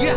Yeah.